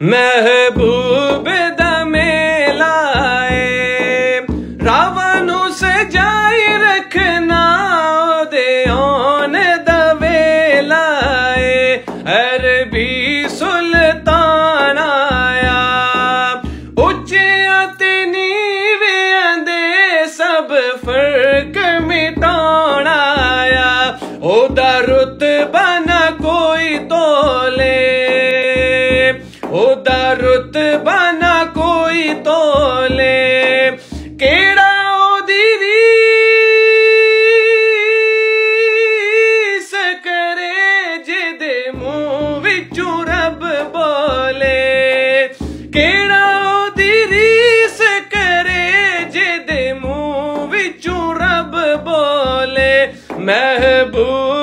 महबूब दमेलाए रावण सजाई रखना, दे ओन दवेलाए अरबी सुल्तान आया। उच्चे नीवियाँ दे सब फ़र्क मिटाना आया। ओदा रुतबा न ਉਹਦਾ ਰਤਬਾ ਨਾ ਕੋਈ ਤੋਲੇ। ਕਿਹੜਾ ਉਹਦੀ ਰੀਸ ਕਰੇ ਜਿਹਦੇ ਮੂੰਹ ਵਿੱਚੋਂ ਰੱਬ ਬੋਲੇ। ਕਿਹੜਾ ਉਹਦੀ ਰੀਸ ਕਰੇ ਜਿਹਦੇ ਮੂੰਹ ਵਿੱਚੋਂ ਰੱਬ ਬੋਲੇ। ਮਹਿਬੂਬ